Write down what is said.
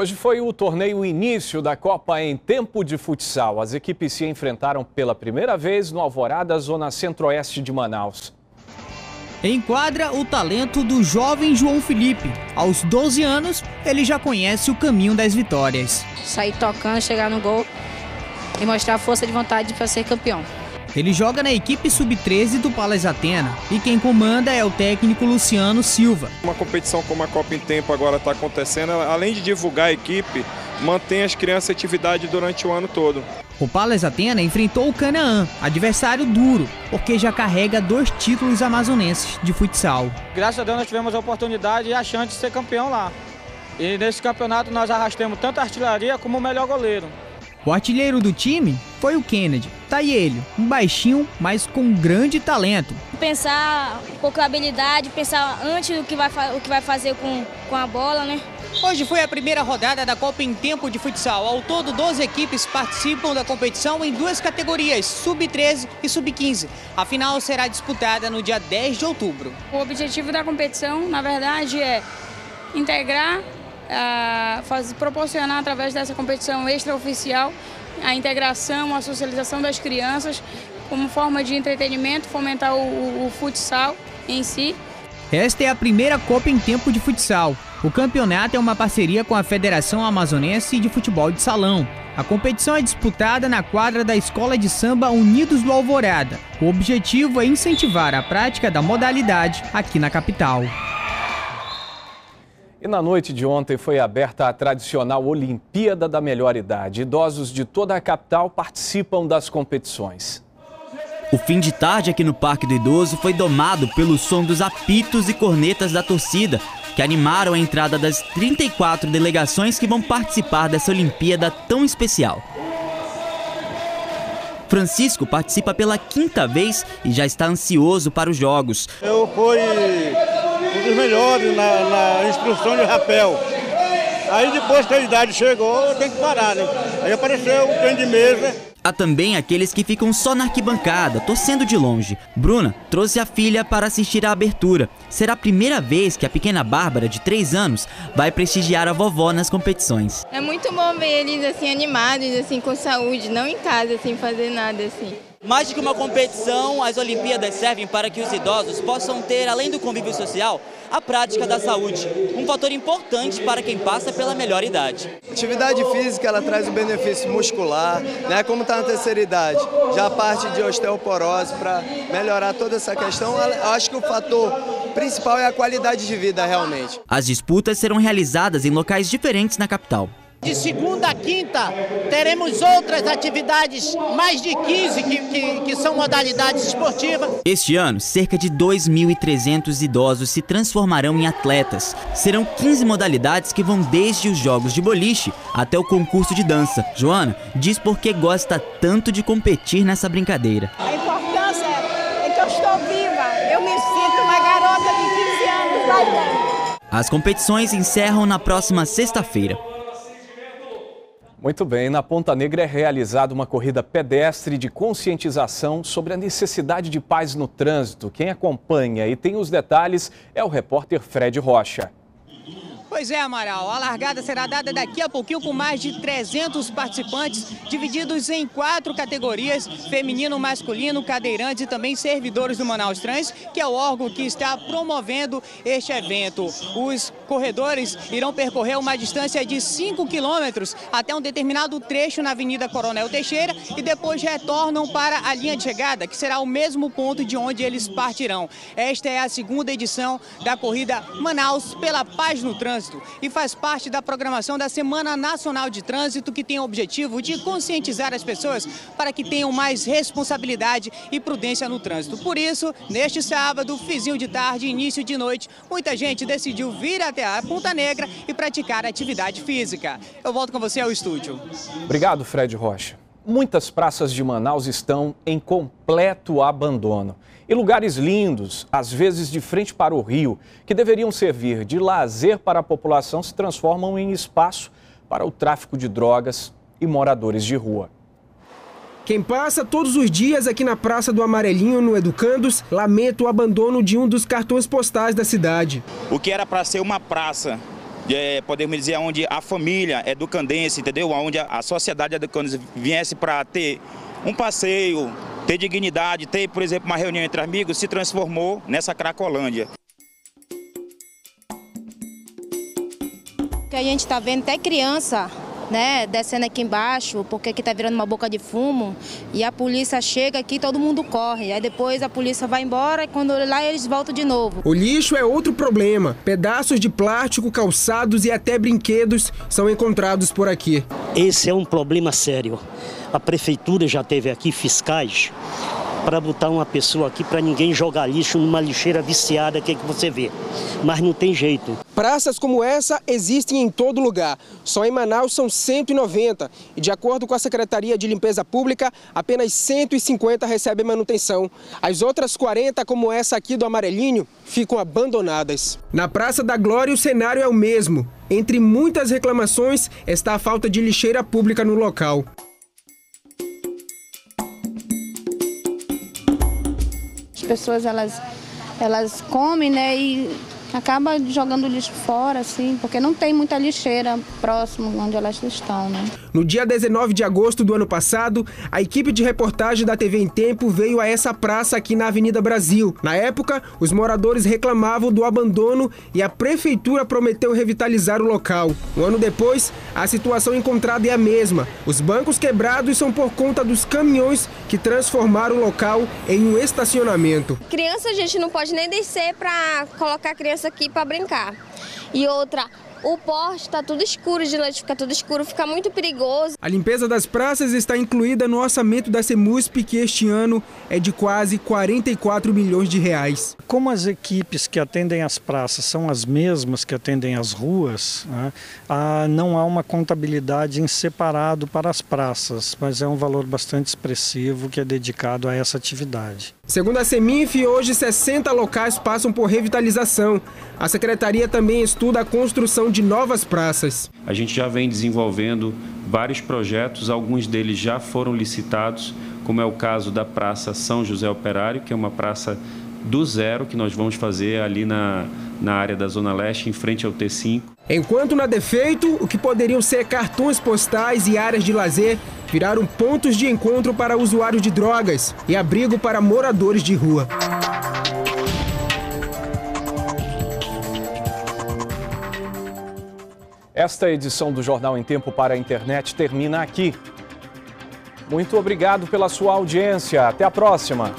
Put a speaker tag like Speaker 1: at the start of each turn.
Speaker 1: Hoje foi o torneio início da Copa em tempo de futsal. As equipes se enfrentaram pela primeira vez no Alvorada, zona centro-oeste de Manaus.
Speaker 2: Enquadra o talento do jovem João Felipe. Aos 12 anos, ele já conhece o caminho das vitórias.
Speaker 3: Sair tocando, chegar no gol e mostrar a força de vontade para ser campeão.
Speaker 2: Ele joga na equipe sub-13 do Palas Atena e quem comanda é o técnico Luciano Silva.
Speaker 4: Uma competição como a Copa em Tempo agora está acontecendo, além de divulgar a equipe, mantém as crianças em atividade durante o ano todo.
Speaker 2: O Palas Atena enfrentou o Canaã, adversário duro, porque já carrega dois títulos amazonenses de futsal.
Speaker 5: Graças a Deus nós tivemos a oportunidade e a chance de ser campeão lá. E nesse campeonato nós arrastamos tanto a artilharia como o melhor goleiro.
Speaker 2: O artilheiro do time foi o Kennedy. Tá aí ele, um baixinho, mas com grande talento.
Speaker 6: Pensar um pouco a habilidade, pensar antes do que vai, o que vai fazer com, com a bola, né?
Speaker 2: Hoje foi a primeira rodada da Copa em Tempo de Futsal. Ao todo, 12 equipes participam da competição em duas categorias, Sub-13 e Sub-15. A final será disputada no dia 10 de outubro.
Speaker 7: O objetivo da competição, na verdade, é integrar a fazer, proporcionar através dessa competição extraoficial a integração, a socialização das crianças como forma de entretenimento, fomentar o, o, o futsal em si.
Speaker 2: Esta é a primeira Copa em tempo de futsal. O campeonato é uma parceria com a Federação Amazonense de Futebol de Salão. A competição é disputada na quadra da Escola de Samba Unidos do Alvorada. O objetivo é incentivar a prática da modalidade aqui na capital.
Speaker 1: E na noite de ontem foi aberta a tradicional Olimpíada da Melhor Idade. Idosos de toda a capital participam das competições.
Speaker 8: O fim de tarde aqui no Parque do Idoso foi domado pelo som dos apitos e cornetas da torcida, que animaram a entrada das 34 delegações que vão participar dessa Olimpíada tão especial. Francisco participa pela quinta vez e já está ansioso para os Jogos.
Speaker 9: Eu fui um dos melhores na, na instrução de rapel. Aí depois que a idade chegou, tem que parar, né? Aí apareceu o trem de mesa.
Speaker 8: Há também aqueles que ficam só na arquibancada, torcendo de longe. Bruna trouxe a filha para assistir à abertura. Será a primeira vez que a pequena Bárbara, de 3 anos, vai prestigiar a vovó nas competições.
Speaker 10: É muito bom ver eles assim animados, assim com saúde, não em casa sem fazer nada assim.
Speaker 8: Mais do que uma competição, as Olimpíadas servem para que os idosos possam ter, além do convívio social, a prática da saúde, um fator importante para quem passa pela melhor idade.
Speaker 11: Atividade física ela traz o benefício muscular, né, como está na terceira idade. Já a parte de osteoporose para melhorar toda essa questão, acho que o fator principal é a qualidade de vida realmente.
Speaker 8: As disputas serão realizadas em locais diferentes na capital.
Speaker 12: De segunda a quinta, teremos outras atividades, mais de 15 que, que, que são modalidades esportivas.
Speaker 8: Este ano, cerca de 2.300 idosos se transformarão em atletas. Serão 15 modalidades que vão desde os jogos de boliche até o concurso de dança. Joana diz por que gosta tanto de competir nessa brincadeira.
Speaker 13: A importância é que eu estou viva, eu me sinto uma garota de 15 anos bailando.
Speaker 8: As competições encerram na próxima sexta-feira.
Speaker 1: Muito bem, na Ponta Negra é realizada uma corrida pedestre de conscientização sobre a necessidade de paz no trânsito. Quem acompanha e tem os detalhes é o repórter Fred Rocha.
Speaker 2: Pois é, Amaral. A largada será dada daqui a pouquinho com mais de 300 participantes, divididos em quatro categorias: feminino, masculino, cadeirantes e também servidores do Manaus Trans, que é o órgão que está promovendo este evento. Os corredores irão percorrer uma distância de 5 quilômetros até um determinado trecho na Avenida Coronel Teixeira e depois retornam para a linha de chegada, que será o mesmo ponto de onde eles partirão. Esta é a segunda edição da corrida Manaus pela Paz no Trânsito. Trânsito e faz parte da programação da Semana Nacional de Trânsito, que tem o objetivo de conscientizar as pessoas para que tenham mais responsabilidade e prudência no trânsito. Por isso, neste sábado, fizinho de tarde, início de noite, muita gente decidiu vir até a Ponta Negra e praticar atividade física. Eu volto com você ao estúdio.
Speaker 1: Obrigado, Fred Rocha. Muitas praças de Manaus estão em completo abandono e lugares lindos, às vezes de frente para o rio, que deveriam servir de lazer para a população, se transformam em espaço para o tráfico de drogas e moradores de rua.
Speaker 14: Quem passa todos os dias aqui na Praça do Amarelinho, no Educandos, lamenta o abandono de um dos cartões postais da cidade.
Speaker 15: O que era para ser uma praça é, podemos dizer, onde a família educandense, entendeu? Onde a, sociedade educandense viesse para ter um passeio, ter dignidade, ter, por exemplo, uma reunião entre amigos, se transformou nessa Cracolândia.
Speaker 3: que a gente está vendo até criança né, descendo aqui embaixo, porque aqui está virando uma boca de fumo, e a polícia chega aqui, todo mundo corre. Aí depois a polícia vai embora e quando lá eles voltam de novo.
Speaker 14: O lixo é outro problema. Pedaços de plástico, calçados e até brinquedos são encontrados por aqui.
Speaker 16: Esse é um problema sério. A prefeitura já teve aqui fiscais para botar uma pessoa aqui para ninguém jogar lixo numa lixeira viciada que, é que você vê. Mas não tem jeito.
Speaker 14: Praças como essa existem em todo lugar. Só em Manaus são 190 e de acordo com a Secretaria de Limpeza Pública, apenas 150 recebem manutenção. As outras 40, como essa aqui do Amarelinho, ficam abandonadas. Na Praça da Glória o cenário é o mesmo. Entre muitas reclamações está a falta de lixeira pública no local.
Speaker 3: pessoas elas, elas comem, né, e acaba jogando lixo fora, assim, porque não tem muita lixeira próximo onde elas estão, né?
Speaker 14: No dia 19 de agosto do ano passado, a equipe de reportagem da TV em Tempo veio a essa praça aqui na Avenida Brasil. Na época, os moradores reclamavam do abandono e a prefeitura prometeu revitalizar o local. Um ano depois, a situação encontrada é a mesma. Os bancos quebrados são por conta dos caminhões que transformaram o local em um estacionamento.
Speaker 17: Criança a gente não pode nem descer para colocar a criança aqui para brincar. E outra, o poste está tudo escuro de noite, fica tudo escuro, fica muito perigoso.
Speaker 14: A limpeza das praças está incluída no orçamento da CEMUSP, que este ano é de quase 44 milhões de reais.
Speaker 18: Como as equipes que atendem as praças são as mesmas que atendem as ruas, né, não há uma contabilidade em separado para as praças, mas é um valor bastante expressivo que é dedicado a essa atividade.
Speaker 14: Segundo a CEMIF, hoje 60 locais passam por revitalização. A secretaria também estuda a construção de novas praças.
Speaker 19: A gente já vem desenvolvendo vários projetos, alguns deles já foram licitados, como é o caso da Praça São José Operário, que é uma praça do zero que nós vamos fazer ali na, na área da Zona Leste, em frente ao T5.
Speaker 14: Enquanto na defeito, o que poderiam ser cartões postais e áreas de lazer viraram pontos de encontro para usuários de drogas e abrigo para moradores de rua.
Speaker 1: Esta edição do Jornal em Tempo para a Internet termina aqui. Muito obrigado pela sua audiência. Até a próxima.